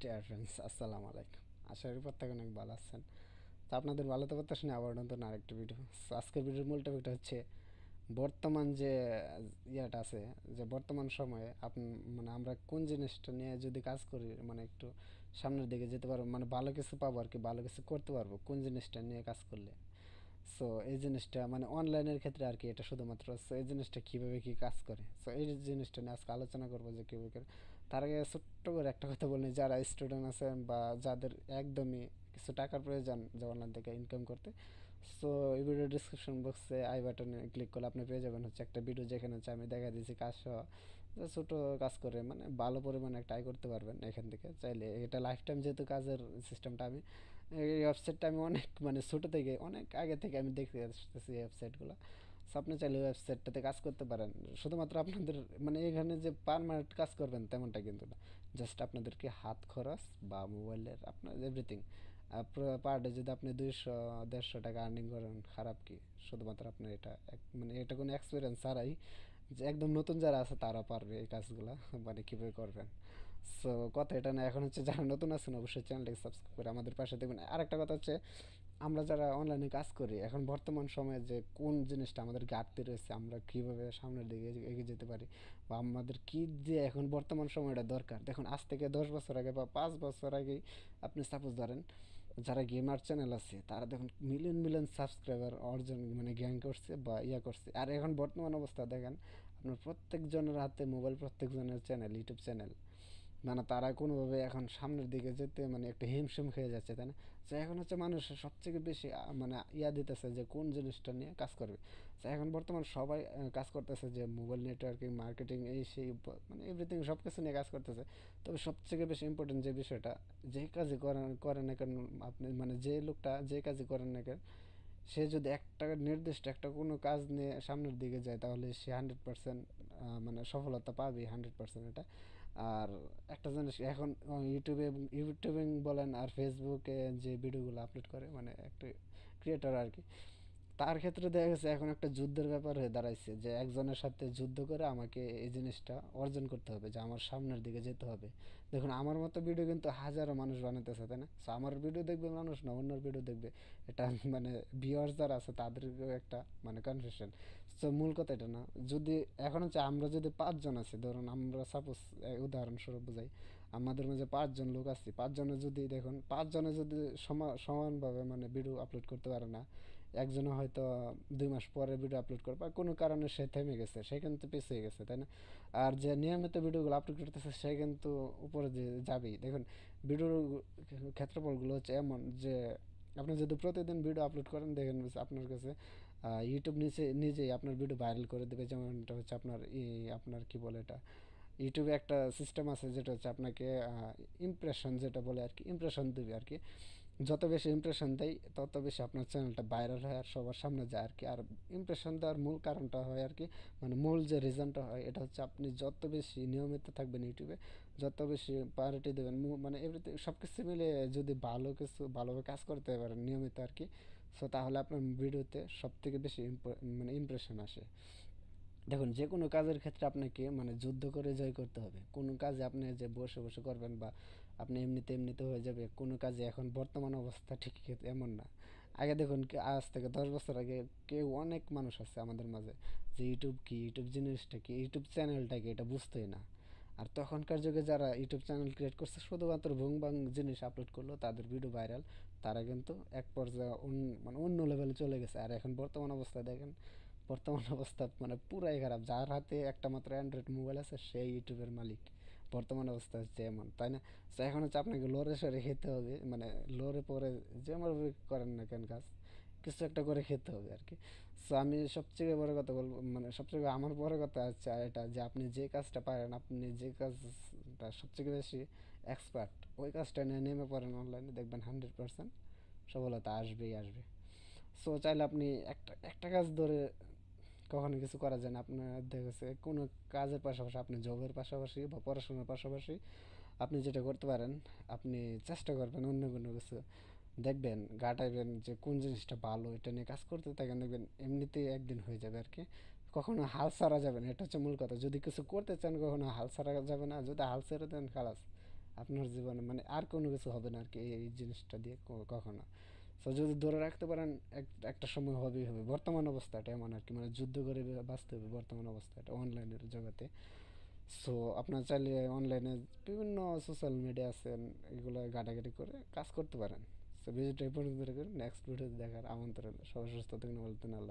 Dear friends আসসালামু আলাইকুম। আশা করি প্রত্যেকে অনেক ভালো আছেন। তো আপনাদের ভালো তো প্রত্যাশা নিয়ে আবার নতুন আরেকটি ভিডিও আজকের ভিডিওর মূল টপিকটা হচ্ছে বর্তমান যে, ইয়েটা আছে, যে বর্তমান সময়ে আপনি মানে আমরা কোন জিনিসটা নিয়ে যদি কাজ করি মানে একটু সামনের দিকে যেতে পারব মানে ভালো কিছু পাবো আর কি, ভালো কিছু করতে পারব, কোন জিনিসটা নিয়ে কাজ করলে? সো এই জিনিসটা মানে অনলাইনের ক্ষেত্রে আর কি এটা শুধুমাত্র সো এই জিনিসটা কীভাবে কী কাজ করে? সো এই জিনিসটা নিয়ে আজকে আলোচনা করব যে কীভাবে তার আগে ছোট্ট করে একটা কথা বলি, যারা স্টুডেন্ট আছেন বা যাদের একদমই কিছু টাকার প্রয়োজন যে অনলাইন থেকে ইনকাম করতে সো এই ভিডিও ডিসক্রিপশন বক্সে আই বাটনে ক্লিক করলে আপনি পেয়ে যাবেন হচ্ছে একটা ভিডিও যেখানে হচ্ছে আমি দেখা দিয়েছি কাজ সহ ছোটো কাজ করে মানে ভালো পরিমাণে একটা আয় করতে পারবেন এখান থেকে। চাইলে এটা লাইফ টাইম যেহেতু কাজের সিস্টেমটা আমি, এই ওয়েবসাইটটা আমি অনেক মানে ছোটো থেকে, অনেক আগে থেকে আমি দেখতে আসতেছি এই ওয়েবসাইটগুলো আপনি চাইলে ওয়েবসাইটটাতে কাজ করতে পারেন। শুধুমাত্র আপনাদের মানে এখানে যে পারমানেন্ট কাজ করবেন তেমনটা কিন্তু না। জাস্ট আপনাদেরকে হাত খরচ বা মোবাইলের আপনার এভরিথিং পার ডে যদি আপনি দুইশো, দেড়শো টাকা আর্নিং করেন, খারাপ কি? শুধুমাত্র আপনার এটা মানে এটা কোনো এক্সপিরিয়েন্স ছাড়াই যে একদম নতুন যারা আছে তারা পারবে এই কাজগুলো মানে কীভাবে করবেন। সো কথা এটা না, এখন হচ্ছে যারা নতুন আছেন অবশ্যই চ্যানেলটাকে সাবস্ক্রাইব করে আমাদের পাশে দেখবেন। আরেকটা কথা হচ্ছে আমরা যারা অনলাইনে কাজ করি, এখন বর্তমান সময়ে যে কোন জিনিসটা আমাদের ঘাটতি রয়েছে, আমরা কীভাবে সামনের দিকে এগিয়ে- যেতে পারি বা আমাদের কী যে এখন বর্তমান সময়টা দরকার। দেখুন, আজ থেকে দশ বছর আগে বা পাঁচ বছর আগেই আপনি সাপোজ ধরেন, যারা গেমার চ্যানেল আছে, তারা দেখুন মিলিয়ন মিলিয়ন সাবস্ক্রাইবার অর্জন মানে গ্যাং করছে বা ইয়া করছে। আর এখন বর্তমান অবস্থা দেখেন, আপনার প্রত্যেকজনের হাতে মোবাইল প্রত্যেকজনের চ্যানেল ইউটিউব চ্যানেল মানে তারা কোনোভাবে এখন সামনের দিকে যেতে মানে একটা হিমশিম খেয়ে যাচ্ছে, তাই না? তো এখন হচ্ছে মানুষ সবথেকে বেশি মানে ইয়া দিতেছে যে কোন জিনিসটা নিয়ে কাজ করবে। তো এখন বর্তমান সবাই কাজ করতেছে যে মোবাইল নেটওয়ার্কিং, মার্কেটিং, এই সেই মানে এভরিথিং সব কিছু নিয়ে কাজ করতেছে। তবে সবথেকে বেশি ইম্পর্টেন্ট যে বিষয়টা, যে কাজই করেন করেন না কেন আপনি মানে যে লোকটা যে কাজই করেন না কেন, সে যদি একটা নির্দিষ্ট একটা কোনো কাজ নিয়ে সামনের দিকে যায়, তাহলে সে হান্ড্রেড পার্সেন্ট মানে সফলতা পাবে হান্ড্রেড পার্সেন্ট এটা। আর একটা জিনিস, এখন ইউটিউবে ইউটিউবিং বলেন আর ফেসবুকে যে ভিডিওগুলো আপলোড করে মানে একটা ক্রিয়েটার আর কি তার ক্ষেত্রে দেখা গেছে এখন একটা যুদ্ধের ব্যাপার হয়ে দাঁড়াইছে যে একজনের সাথে যুদ্ধ করে আমাকে এই জিনিসটা অর্জন করতে হবে, যে আমার সামনের দিকে যেতে হবে। দেখুন, আমার মতো ভিডিও কিন্তু হাজারো মানুষ বানাতেছে তাই না? সো আমার ভিডিও দেখবে মানুষ না, অন্যর ভিডিও দেখবে। এটা মানে ভিউয়ার্স যারা আছে, তাদেরকেও একটা মানে কনফিউশন সো মূল কথা এটা না। যদি এখন হচ্ছে আমরা যদি পাঁচজন আছি, ধরুন আমরা সাপোজ উদাহরণস্বরূপ বোঝাই, আমাদের মাঝে পাঁচজন লোক আছি, পাঁচজনে যদি, দেখুন, পাঁচজনে যদি সমা- সমানভাবে মানে ভিডিও আপলোড করতে পারে না একজনে হয়তো দুই মাস পরে ভিডিও আপলোড করে বা কোনো কারণে সে থেমে গেছে, সে কিন্তু পিছিয়ে গেছে, তাই না? আর যে নিয়মিত ভিডিওগুলো আপলোড করতেছে, সে কিন্তু উপরে যাবেই। দেখুন ভিডিওর ক্ষেত্রফলগুলো হচ্ছে এমন যে, আপনি যদি প্রতিদিন ভিডিও আপলোড করেন, দেখেন আপনার কাছে ইউটিউব নিচে, নিজেই আপনার ভিডিও ভাইরাল করে দেবে যেমন এটা হচ্ছে আপনার আপনার কি বলে এটা? ইউটিউবে একটা সিস্টেম আছে, যেটা হচ্ছে আপনাকে ইমপ্রেশন যেটা বলে আর কি ইমপ্রেশন দেবে আর কি। যত বেশি ইমপ্রেশন দেয় তত বেশি আপনার চ্যানেলটা ভাইরাল হয় আর সবার সামনে যায় আর কি আর ইমপ্রেশন দেওয়ার মূল কারণটা হয় আর কি মানে মূল যে রিজনটা হয়, এটা হচ্ছে আপনি যত বেশি নিয়মিত থাকবেন ইউটিউবে, যত বেশি প্রায়োরিটি দেবেন মানে এভরিথিং সব কিছু মিলে যদি ভালো কিছু, ভালোভাবে কাজ করতে পারেন নিয়মিত আর কি সো তাহলে আপনার ভিডিওতে সব থেকে বেশি মানে ইমপ্রেশন আসে। দেখুন যে কোনো কাজের ক্ষেত্রে আপনাকে মানে যুদ্ধ করে জয় করতে হবে। কোনো কাজে আপনি যে বসে বসে করবেন বা আপনি এমনিতে এমনিতে হয়ে যাবে, কোনো কাজে এখন বর্তমান অবস্থা ঠিক এমন না। আগে দেখুন আজ থেকে দশ বছর আগে কেউ অনেক মানুষ আছে আমাদের মাঝে, যে ইউটিউব কি ইউটিউব জিনিসটা কি ইউটিউব চ্যানেলটা কি, এটা বুঝতোই না। আর তখনকার যুগে যারা ইউটিউব চ্যানেল ক্রিয়েট করছে, শুধুমাত্র ভুং ভাং জিনিস আপলোড করল, তাদের ভিডিও ভাইরাল তারা কিন্তু এক পর্যায়ে মানে অন্য লেভেলে চলে গেছে। আর এখন বর্তমান অবস্থায় দেখেন, বর্তমান অবস্থা মানে পুরাই খারাপ। যার হাতে একটা মাত্র অ্যান্ড্রয়েড মোবাইল আছে, সেই ইউটিউবের মালিক। বর্তমান অবস্থা হচ্ছে এমন, তাই না? তো এখন হচ্ছে আপনাকে লোরে সরে খেতে হবে মানে লোরে পরে যেমন করেন না কেন কাজ, কিছু একটা করে খেতে হবে আর কি। সো আমি সবচেয়ে বড় কথা বলব মানে সবচেয়ে আমার বড় কথা হচ্ছে এটা যে আপনি যে কাজটা পারেন, আপনি যে কাজটা সবচেয়ে বেশি এক্সপার্ট ওই কাজটা নিয়ে নেমে পড়েন অনলাইনে দেখবেন হান্ড্রেড পার্সেন্ট সফলতা আসবেই, আসবে। সো চাইলে আপনি একটা একটা কাজ ধরে কখনো কিছু করা যায় না। আপনার দেখেছে কোনো কাজের পাশাপাশি আপনি জবের পাশাপাশি বা পড়াশোনার পাশাপাশি আপনি যেটা করতে পারেন, আপনি চেষ্টা করবেন অন্য কোনো কিছু। দেখবেন গাটাইবেন যে কোন জিনিসটা ভালো, এটা নিয়ে কাজ করতে থাকেন, দেখবেন এমনিতেই একদিন হয়ে যাবে আর কি কখনো হাল ছাড়া যাবে না, এটা হচ্ছে মূল কথা। যদি কিছু করতে চান, কখনো হাল ছাড়া যাবে না, যদি হাল ছেড়ে দেন, খালাস। আপনার জীবনে মানে আর কোনো কিছু হবে না আর কি এই জিনিসটা দিয়ে কখনো। তো যদি ধরে রাখতে পারেন, এক- একটা সময় হবেই হবে। বর্তমান অবস্থাটা এমন আর কি মানে যুদ্ধ করে বাঁচতে হবে বর্তমান অবস্থাটা অনলাইনের জগতে। সো আপনার চাইলে অনলাইনে বিভিন্ন সোশ্যাল মিডিয়া আছে, এগুলো ঘাটাঘাটি করে কাজ করতে পারেন। সো ভিডিওটা এই পর্যন্ত রেখে নেক্সট ভিডিও দেখার আমন্ত্রণ সবাই সুস্থ থাকুন বলতেন আল্লাহ